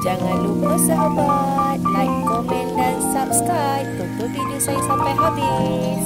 Jangan lupa sahabat like, komen dan subscribe. Tonton video saya sampai habis.